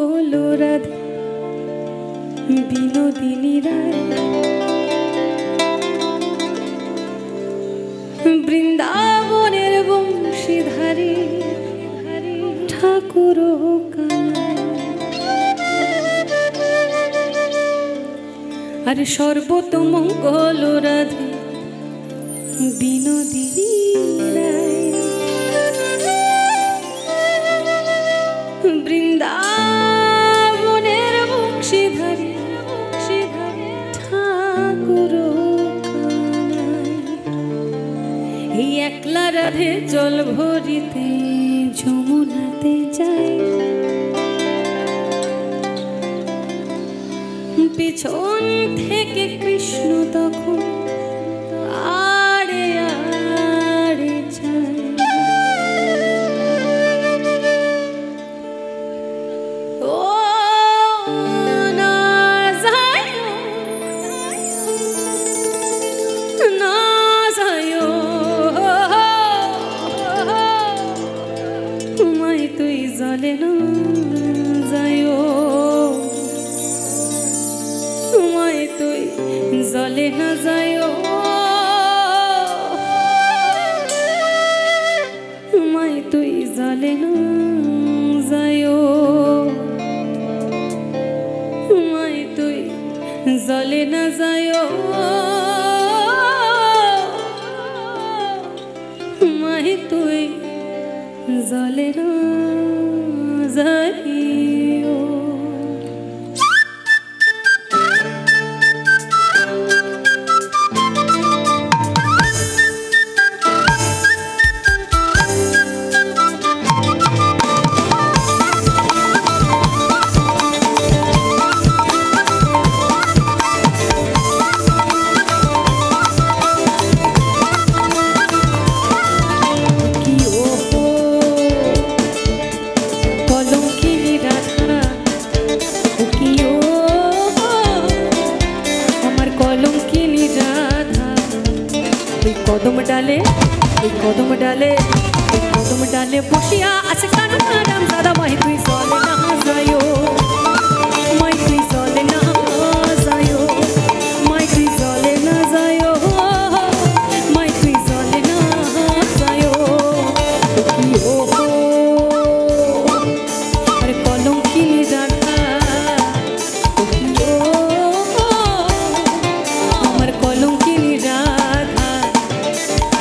গল রাধে বিনোদিনী রায়। বৃন্দাবনের বংশীধারী ঠাকুর আর সর্বত মঙ্গল রাধে বিনোদিনী রায়। জল ভরিতে যমুনাতে যায়। পিছন থেকে কৃষ্ণ তখন তুই জলে না যায় মাই তুই জলে না যায় মাই তুই জলে না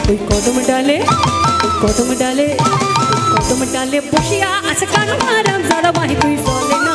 ওই কদম ডালে, ওই কদম ডালে কদম ডালে বসিয়া আছে কান আরাম যারা বাহি তুই চলে না।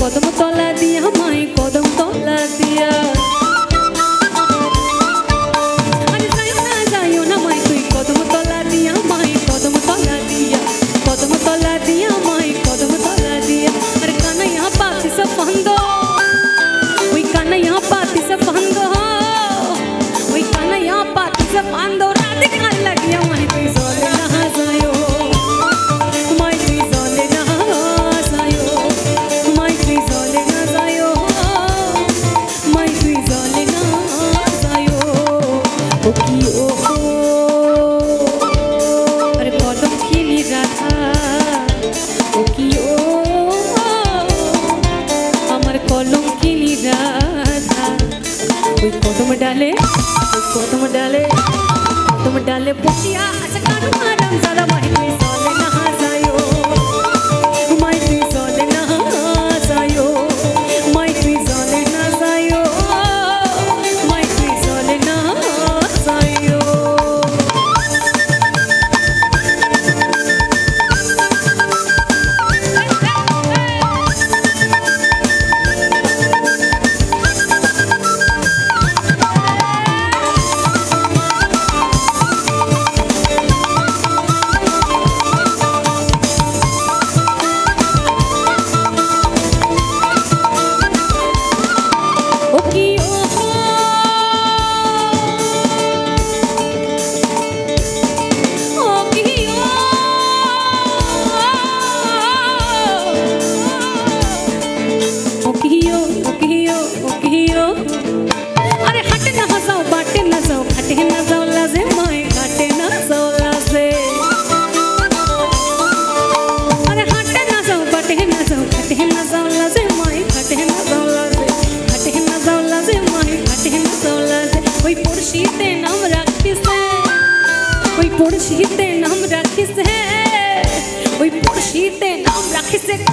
কদম তলা দিয়া মাই কদম তলা দিয়া पुरुषित नाम राखी है वही ते नाम राखी है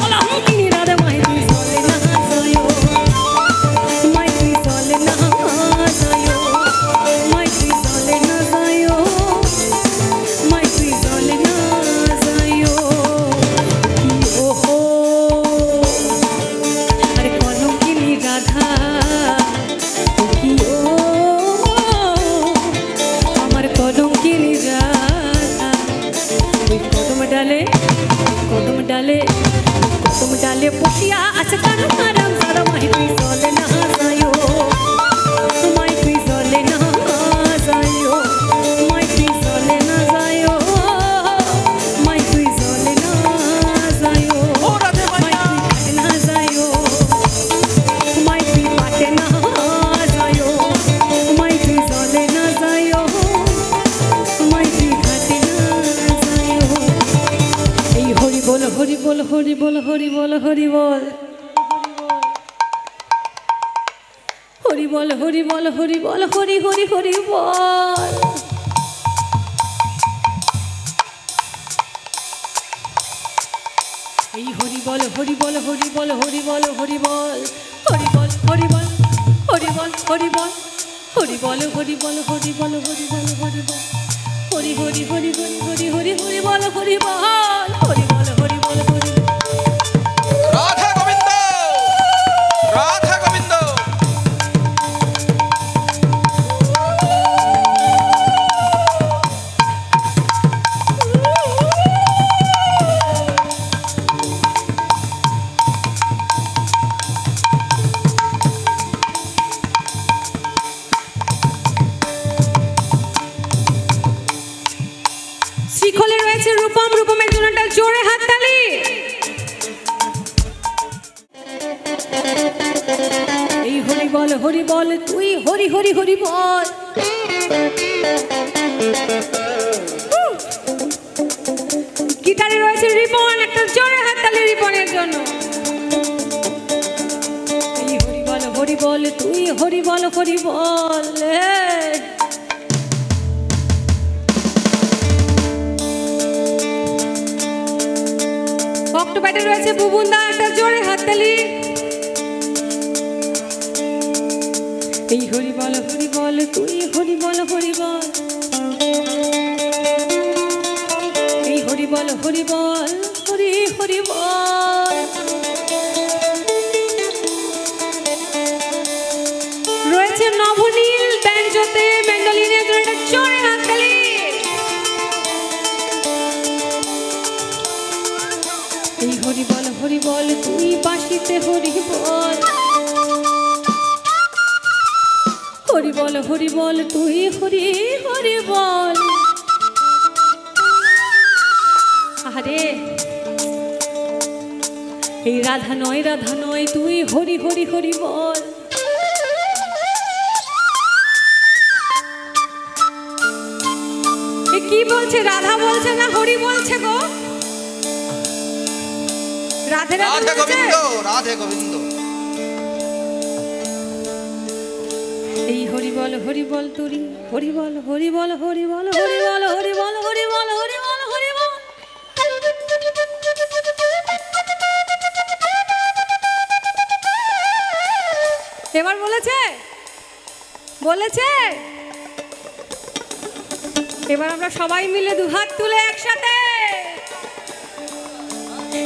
Ne pushia asatana হরি বল হরি বল হরি বল হরি বল হরি বল হরি বল হরি হরি হরি বল এই হরি বল হরি বল হরি বল হরি বল হরি বল হরি বল হরি বল হরি বল হরি বল হরি বল হরি বল হরি বল হরি বল হরি বল হরি হরি হরি হরি হরি হরি হরি বল হরি বল হরি বল হরি রূপম, রূপমের জন্য একটা জোরে হাততালি এই হরি বল হরি বল, তুই হরি হরি হরি বল। গিটারে রয়েছে রিপন, একটা জোরে হাততালি রিপনের জন্য। হরি বল হরি বল, তুই হরি বল হরি বল এই। অক্টোপ্যাডে রয়েছে বুবুন্দা একটা জোরে হাততালি এই হরি বল হরি বল, তুই হরি বল হরি বল এই হরি বল হরি বল, হরি হরি বল হরি বল হরি বল তুই হরি হরি বল আরে এই রাধা নয় রাধা নয়, তুই হরি হরি হরি বল কি বলছে? রাধা বলছে না হরি বলছে গো? রাধে রাধে গোবিন্দ রাধে গোবিন্দ। এই হরি বল হরি বল তুরি হরি বল হরি বল হরি বল হরি বল হরি বল হরি বল হরি বল হরি বল এবার বলেছে? বলেছে? এবার আমরা সবাই মিলে দুহাত তুলে একসাথে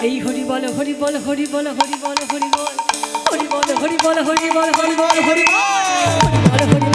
এই হরি বল হরি বল হরি বল হরি বল হরি বল হরি বল হরি বল হরি বল হরি বল হরি বল হরি বল হরি বল